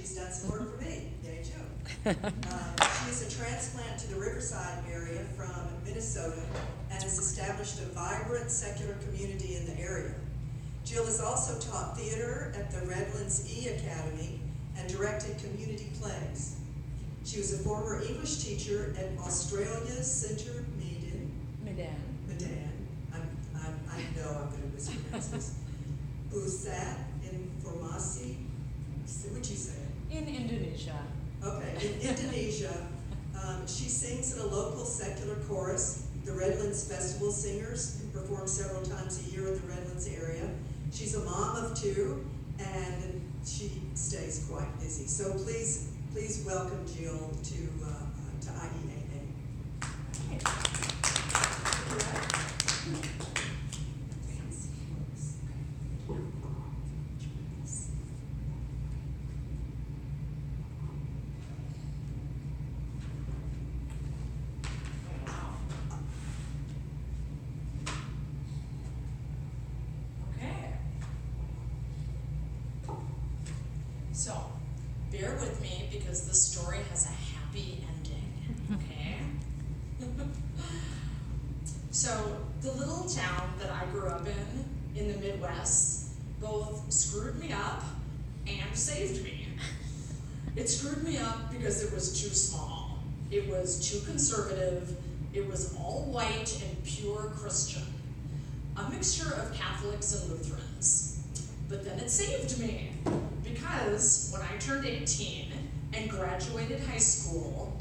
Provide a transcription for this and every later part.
She's done some work for me, yay Jill. Uh, She is a transplant to the Riverside area from Minnesota and has established a vibrant secular community in the area. Jill has also taught theater at the Redlands E Academy and directed community plays. She was a former English teacher at Australia's Centre Meaden, Medan. Medan, I'm, I'm, I know I'm gonna mispronounce this. Busat in Formasi, what'd you say? In Indonesia. Okay, in Indonesia, um, she sings in a local secular chorus, the Redlands Festival Singers, who perform several times a year in the Redlands area. She's a mom of two, and she stays quite busy. So please, please welcome Jill to, uh, uh, to IEAA. Okay. So, bear with me because this story has a happy ending, okay? So, the little town that I grew up in, in the Midwest, both screwed me up and saved me. It screwed me up because it was too small. It was too conservative. It was all white and pure Christian a mixture of Catholics and Lutherans. But then it saved me because when I turned 18 and graduated high school,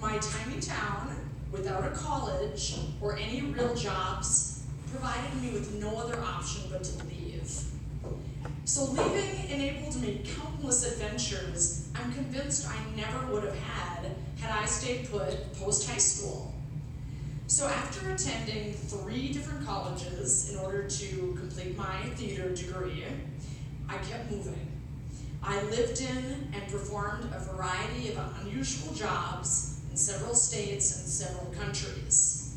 my tiny town, without a college or any real jobs, provided me with no other option but to leave. So leaving enabled me countless adventures I'm convinced I never would have had had I stayed put post high school. So after attending three different colleges in order to complete my theater degree, I kept moving. I lived in and performed a variety of unusual jobs several states and several countries.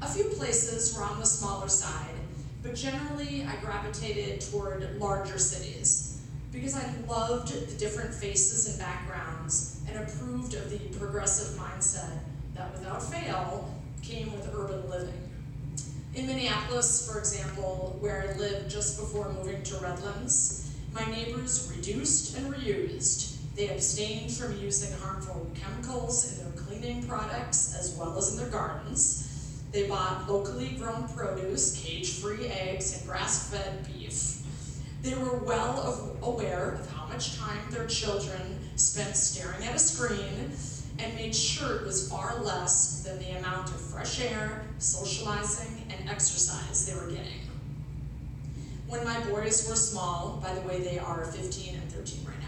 A few places were on the smaller side, but generally I gravitated toward larger cities because I loved the different faces and backgrounds and approved of the progressive mindset that without fail came with urban living. In Minneapolis, for example, where I lived just before moving to Redlands, my neighbors reduced and reused. They abstained from using harmful chemicals in their cleaning products as well as in their gardens. They bought locally grown produce, cage free eggs, and grass fed beef. They were well aware of how much time their children spent staring at a screen and made sure it was far less than the amount of fresh air, socializing, and exercise they were getting. When my boys were small, by the way, they are 15 and 13 right now.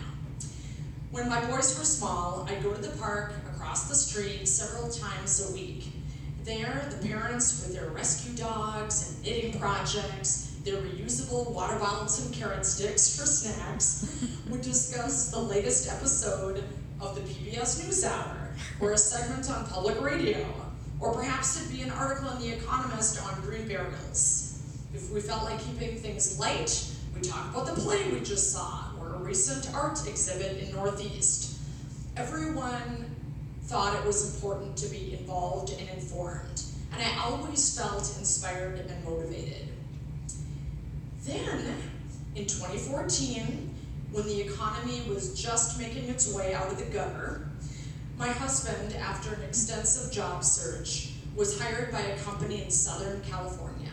When my boys were small, I'd go to the park across the street several times a week. There, the parents, with their rescue dogs and knitting projects, their reusable water bottles and carrot sticks for snacks, would discuss the latest episode of the PBS NewsHour, or a segment on public radio, or perhaps it'd be an article in The Economist on green burials. If we felt like keeping things light, we'd talk about the play we just saw, recent art exhibit in Northeast. Everyone thought it was important to be involved and informed, and I always felt inspired and motivated. Then, in 2014, when the economy was just making its way out of the gutter, my husband, after an extensive job search, was hired by a company in Southern California.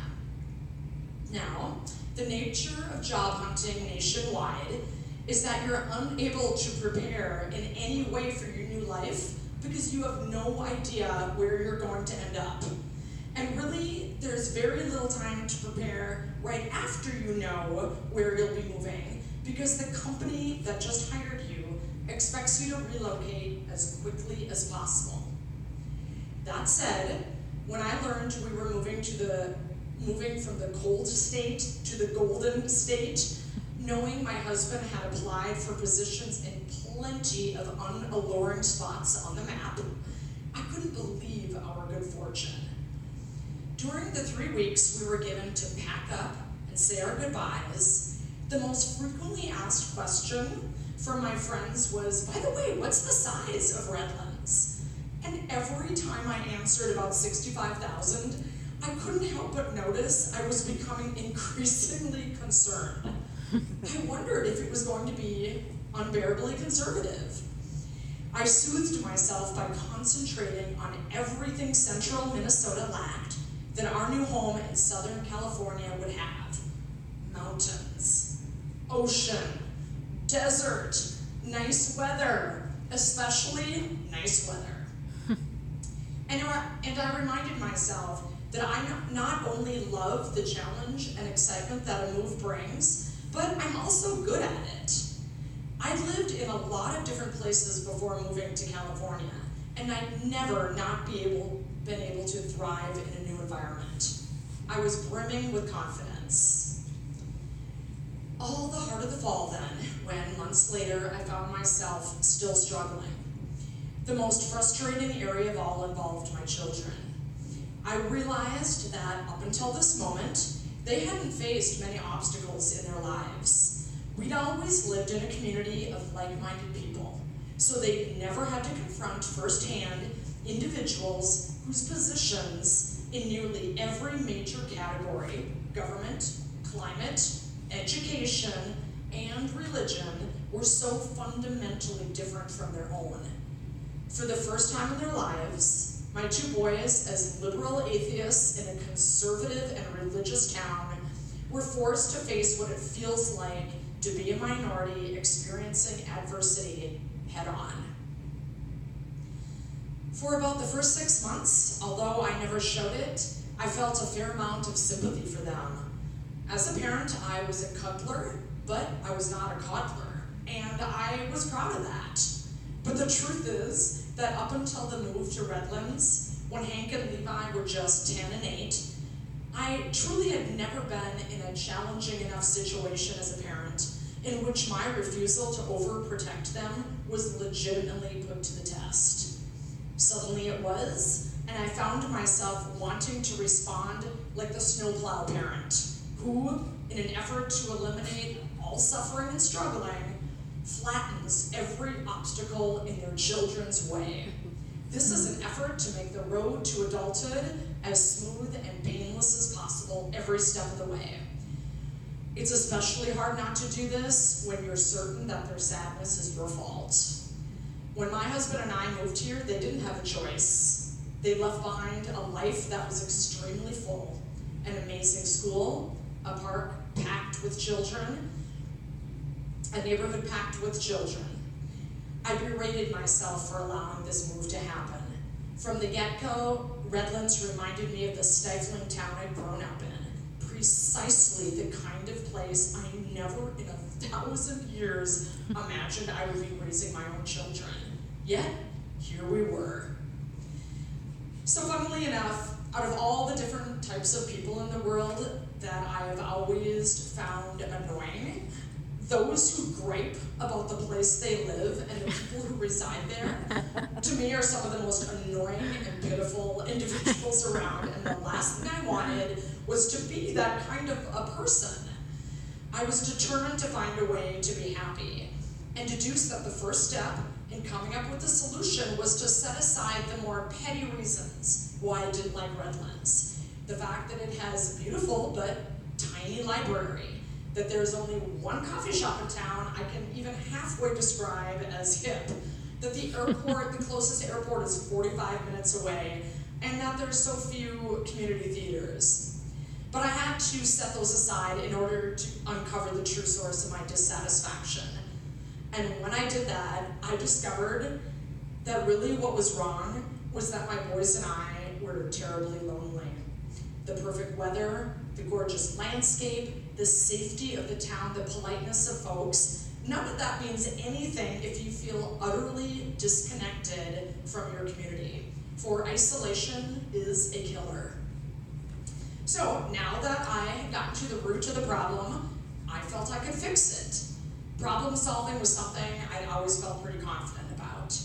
Now, the nature of job hunting nationwide is that you're unable to prepare in any way for your new life because you have no idea where you're going to end up. And really, there's very little time to prepare right after you know where you'll be moving because the company that just hired you expects you to relocate as quickly as possible. That said, when I learned we were moving to the moving from the cold state to the golden state, knowing my husband had applied for positions in plenty of unalluring spots on the map, I couldn't believe our good fortune. During the three weeks we were given to pack up and say our goodbyes, the most frequently asked question from my friends was, by the way, what's the size of Redlands? And every time I answered about 65,000, I couldn't help but notice I was becoming increasingly concerned. I wondered if it was going to be unbearably conservative. I soothed myself by concentrating on everything central Minnesota lacked that our new home in Southern California would have mountains, ocean, desert, nice weather, especially nice weather. and, I, and I reminded myself that I not only love the challenge and excitement that a move brings, but I'm also good at it. I'd lived in a lot of different places before moving to California, and I'd never not be able, been able to thrive in a new environment. I was brimming with confidence. All the heart of the fall then, when months later I found myself still struggling. The most frustrating area of all involved my children. I realized that up until this moment, they hadn't faced many obstacles in their lives. We'd always lived in a community of like minded people, so they'd never had to confront firsthand individuals whose positions in nearly every major category government, climate, education, and religion were so fundamentally different from their own. For the first time in their lives, my two boys, as liberal atheists in a conservative and religious town, were forced to face what it feels like to be a minority experiencing adversity head on. For about the first six months, although I never showed it, I felt a fair amount of sympathy for them. As a parent, I was a cuddler, but I was not a coddler, and I was proud of that. But the truth is, that up until the move to Redlands, when Hank and Levi were just 10 and 8, I truly had never been in a challenging enough situation as a parent in which my refusal to overprotect them was legitimately put to the test. Suddenly it was, and I found myself wanting to respond like the snowplow parent, who, in an effort to eliminate all suffering and struggling, flattens every obstacle in their children's way. This is an effort to make the road to adulthood as smooth and painless as possible every step of the way. It's especially hard not to do this when you're certain that their sadness is your fault. When my husband and I moved here, they didn't have a choice. They left behind a life that was extremely full an amazing school, a park packed with children, a neighborhood packed with children. I berated myself for allowing this move to happen. From the get go, Redlands reminded me of the stifling town I'd grown up in. Precisely the kind of place I never in a thousand years imagined I would be raising my own children. Yet, here we were. So, funnily enough, out of all the different types of people in the world that I have always found annoying, those who gripe about the place they live and the people who reside there, to me, are some of the most annoying and pitiful individuals around. And the last thing I wanted was to be that kind of a person. I was determined to find a way to be happy and deduced that the first step in coming up with a solution was to set aside the more petty reasons why I didn't like Redlands. The fact that it has a beautiful but tiny library that there's only one coffee shop in town I can even halfway describe as hip, that the airport, the closest airport is 45 minutes away, and that there's so few community theaters. But I had to set those aside in order to uncover the true source of my dissatisfaction. And when I did that, I discovered that really what was wrong was that my boys and I were terribly lonely. The perfect weather, the gorgeous landscape, the safety of the town, the politeness of folks. None of that means anything if you feel utterly disconnected from your community, for isolation is a killer. So now that I had gotten to the root of the problem, I felt I could fix it. Problem solving was something I'd always felt pretty confident about.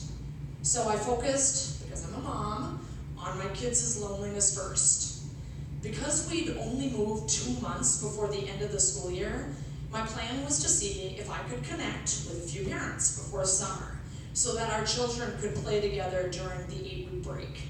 So I focused, because I'm a mom, on my kids' loneliness first. Because we'd only moved two months before the end of the school year, my plan was to see if I could connect with a few parents before summer so that our children could play together during the eight week break.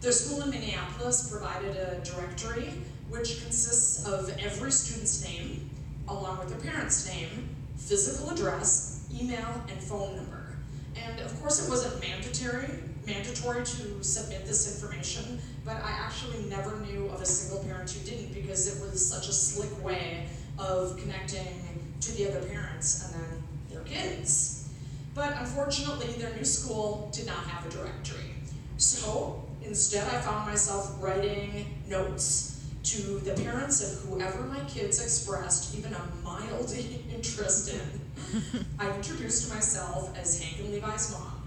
Their school in Minneapolis provided a directory which consists of every student's name, along with their parent's name, physical address, email, and phone number. And of course, it wasn't mandatory mandatory to submit this information, but I actually never knew of a single parent who didn't because it was such a slick way of connecting to the other parents and then their kids. But unfortunately, their new school did not have a directory. So instead, I found myself writing notes to the parents of whoever my kids expressed even a mild interest in. I introduced myself as Hank and Levi's mom.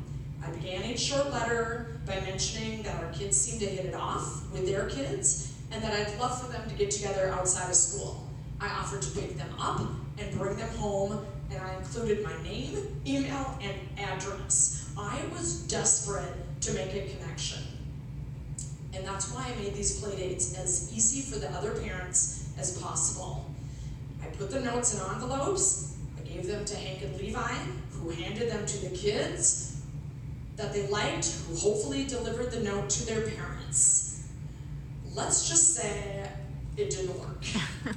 I began each short letter by mentioning that our kids seemed to hit it off with their kids and that I'd love for them to get together outside of school. I offered to pick them up and bring them home, and I included my name, email, and address. I was desperate to make a connection. And that's why I made these playdates as easy for the other parents as possible. I put the notes in envelopes, I gave them to Hank and Levi, who handed them to the kids that they liked, who hopefully delivered the note to their parents. Let's just say it didn't work.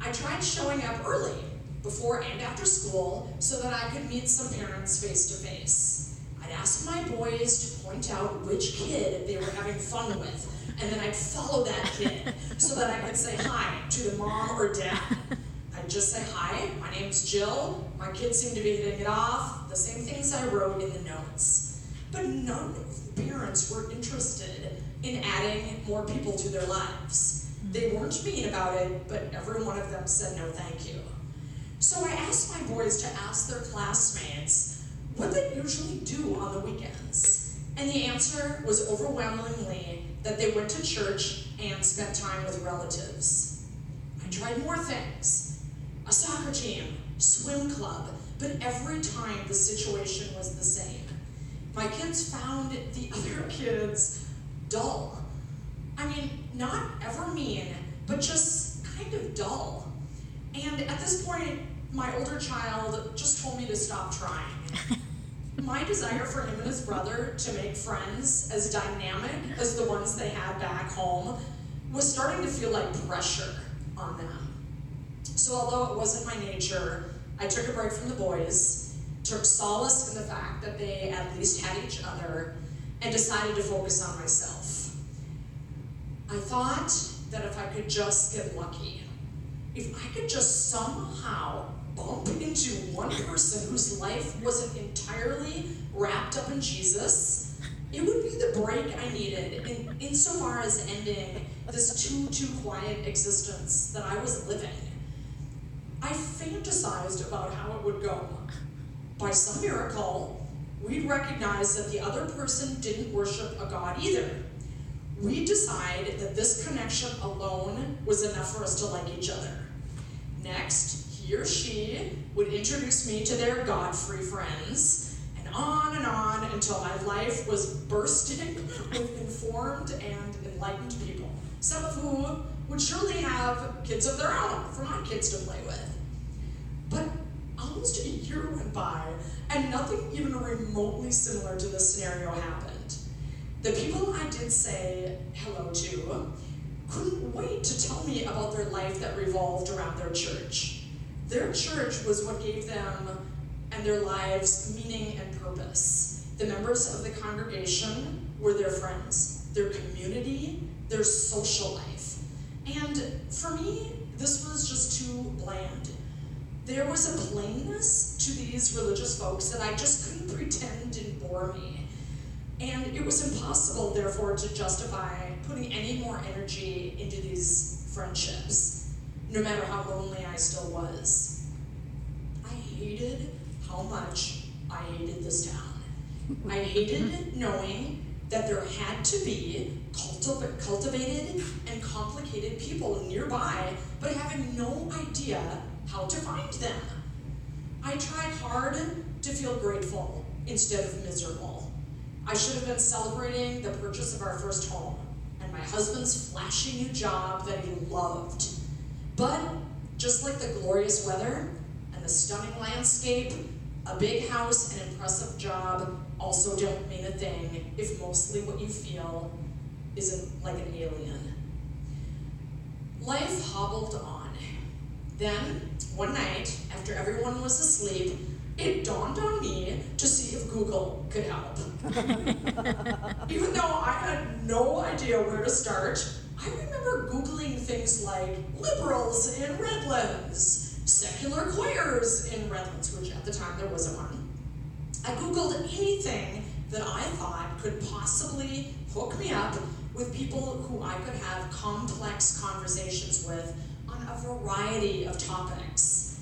I tried showing up early, before and after school, so that I could meet some parents face to face. I'd ask my boys to point out which kid they were having fun with, and then I'd follow that kid so that I could say hi to the mom or dad. Just say, Hi, my name's Jill. My kids seem to be hitting it off. The same things I wrote in the notes. But none of the parents were interested in adding more people to their lives. They weren't mean about it, but every one of them said no thank you. So I asked my boys to ask their classmates what they usually do on the weekends. And the answer was overwhelmingly that they went to church and spent time with relatives. I tried more things a soccer team, swim club, but every time the situation was the same. My kids found the other kids dull. I mean, not ever mean, but just kind of dull. And at this point, my older child just told me to stop trying. my desire for him and his brother to make friends as dynamic as the ones they had back home was starting to feel like pressure on them. So, although it wasn't my nature, I took a break from the boys, took solace in the fact that they at least had each other, and decided to focus on myself. I thought that if I could just get lucky, if I could just somehow bump into one person whose life wasn't entirely wrapped up in Jesus, it would be the break I needed in, insofar as ending this too, too quiet existence that I was living. I fantasized about how it would go. By some miracle, we'd recognize that the other person didn't worship a God either. We'd decide that this connection alone was enough for us to like each other. Next, he or she would introduce me to their God free friends, and on and on until my life was bursting with informed and enlightened people, some of whom would surely have kids of their own for my kids to play with. But almost a year went by, and nothing even remotely similar to this scenario happened. The people I did say hello to couldn't wait to tell me about their life that revolved around their church. Their church was what gave them and their lives meaning and purpose. The members of the congregation were their friends, their community, their social life. And for me, this was just too bland. There was a plainness to these religious folks that I just couldn't pretend didn't bore me. And it was impossible, therefore, to justify putting any more energy into these friendships, no matter how lonely I still was. I hated how much I hated this town. I hated knowing that there had to be cultiv- cultivated and complicated people nearby, but having no idea how to find them. I tried hard to feel grateful instead of miserable. I should have been celebrating the purchase of our first home and my husband's flashy new job that he loved. But Just like the glorious weather and the stunning landscape, a big house and impressive job also don't mean a thing if mostly what you feel isn't like an alien. Life hobbled on. Then, one night, after everyone was asleep, it dawned on me to see if Google could help. Even though I had no idea where to start, I remember Googling things like liberals in Redlands, secular choirs in Redlands, which at the time there wasn't one. I Googled anything that I thought could possibly hook me up with people who I could have complex conversations with on a variety of topics.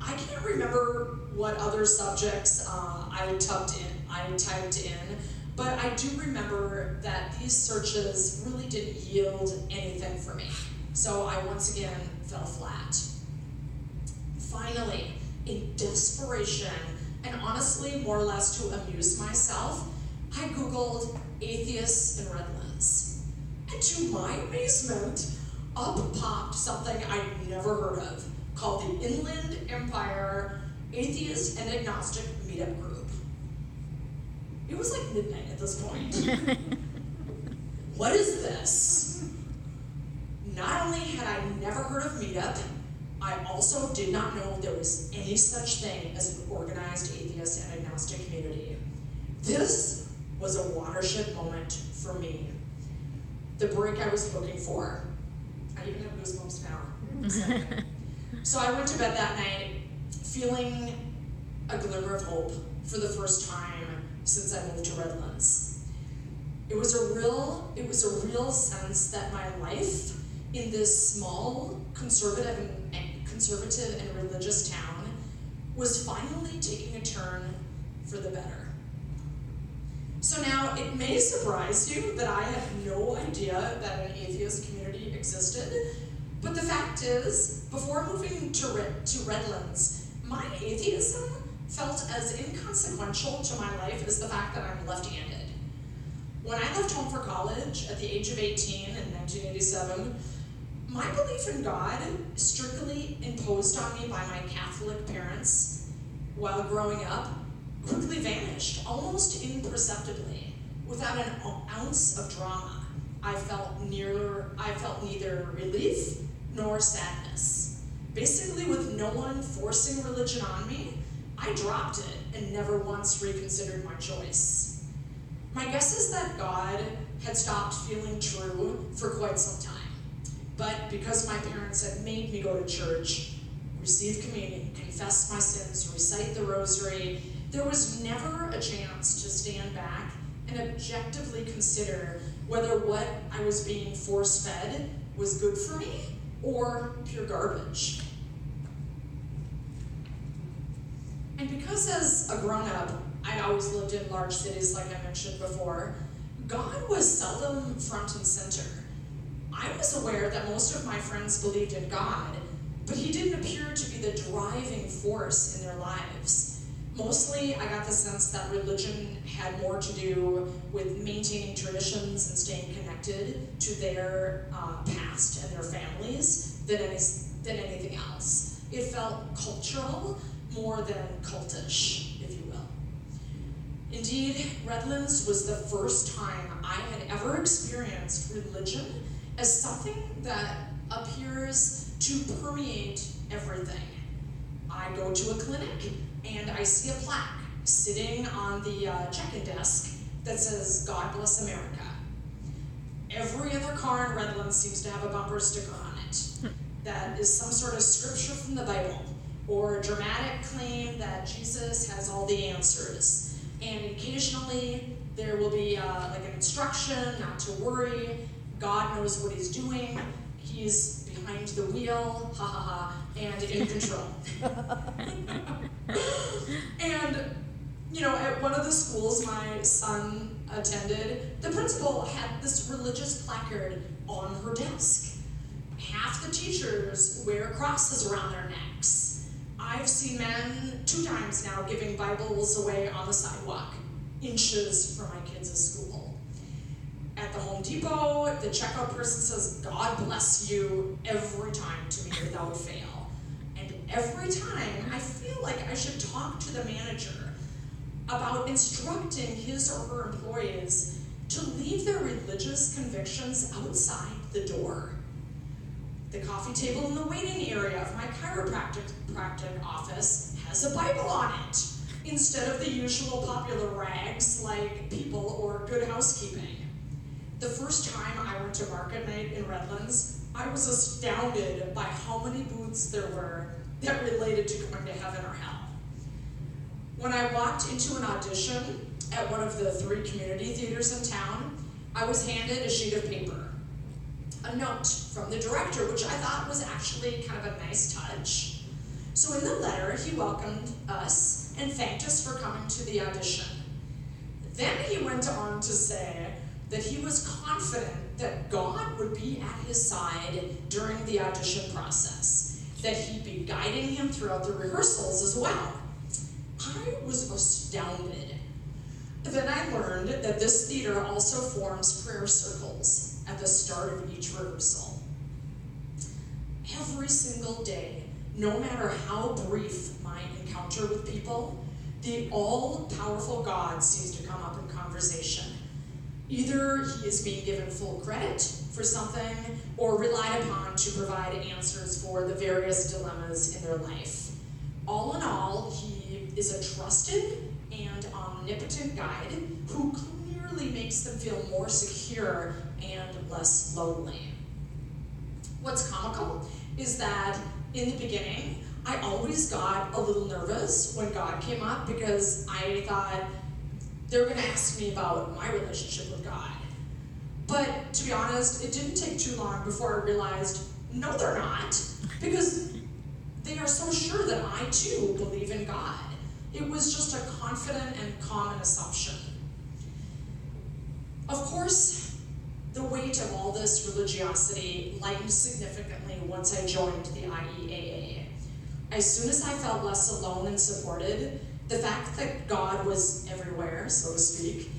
I can't remember what other subjects uh, I typed in. I typed in, but I do remember that these searches really didn't yield anything for me. So I once again fell flat. Finally, in desperation, and honestly, more or less to amuse myself, I Googled atheists in Redlands. And to my amazement, up popped something I'd never heard of called the Inland Empire Atheist and Agnostic Meetup Group. It was like midnight at this point. what is this? Not only had I never heard of Meetup, I also did not know there was any such thing as an organized atheist and agnostic community. This was a watershed moment for me. The break I was looking for. I even have goosebumps now. so I went to bed that night feeling a glimmer of hope for the first time since I moved to Redlands. It was a real it was a real sense that my life in this small conservative and conservative and religious town was finally taking a turn for the better. So now it may surprise you that I had no idea that an atheist community existed, but the fact is, before moving to, to Redlands, my atheism felt as inconsequential to my life as the fact that I'm left handed. When I left home for college at the age of 18 in 1987, my belief in God, strictly imposed on me by my Catholic parents while growing up, quickly vanished, almost imperceptibly, without an ounce of drama. I felt near I felt neither relief nor sadness. Basically, with no one forcing religion on me, I dropped it and never once reconsidered my choice. My guess is that God had stopped feeling true for quite some time. But because my parents had made me go to church, receive communion, confess my sins, recite the rosary, there was never a chance to stand back and objectively consider whether what I was being force fed was good for me or pure garbage. And because as a grown up, I'd always lived in large cities, like I mentioned before, God was seldom front and center. I was aware that most of my friends believed in God, but He didn't appear to be the driving force in their lives. Mostly, I got the sense that religion had more to do with maintaining traditions and staying connected to their uh, past and their families than, any, than anything else. It felt cultural more than cultish, if you will. Indeed, Redlands was the first time I had ever experienced religion as something that appears to permeate everything. I go to a clinic and I see a plaque sitting on the uh, check-in desk that says, God bless America. Every other car in Redlands seems to have a bumper sticker on it that is some sort of scripture from the Bible or a dramatic claim that Jesus has all the answers. And occasionally there will be uh, like an instruction not to worry, God knows what he's doing. He's behind the wheel, ha ha ha, and in control. and, you know, at one of the schools my son attended, the principal had this religious placard on her desk. Half the teachers wear crosses around their necks. I've seen men two times now giving Bibles away on the sidewalk, inches from my kids' school at the Home Depot, the checkout person says, God bless you every time to me without fail. Every time I feel like I should talk to the manager about instructing his or her employees to leave their religious convictions outside the door. The coffee table in the waiting area of my chiropractic practic office has a Bible on it instead of the usual popular rags like People or Good Housekeeping. The first time I went to market night in Redlands, I was astounded by how many booths there were that related to going to heaven or hell. When I walked into an audition at one of the three community theaters in town, I was handed a sheet of paper, a note from the director, which I thought was actually kind of a nice touch. So in the letter, he welcomed us and thanked us for coming to the audition. Then he went on to say that he was confident that God would be at his side during the audition process, that he'd be guiding him throughout the rehearsals as well. I was astounded. Then I learned that this theater also forms prayer circles at the start of each rehearsal. Every single day, no matter how brief my encounter with people, the all powerful God seems to come up in conversation. Either he is being given full credit for something or relied upon to provide answers for the various dilemmas in their life. All in all, he is a trusted and omnipotent guide who clearly makes them feel more secure and less lonely. What's comical is that in the beginning, I always got a little nervous when God came up because I thought they're going to ask me about my relationship with God. But to be honest, it didn't take too long before I realized no, they're not. Because they are so sure that I too believe in God. It was just a confident and common assumption. Of course, the weight of all this religiosity lightened significantly once I joined the IEAA. As soon as I felt less alone and supported, the fact that God was everywhere, so to speak,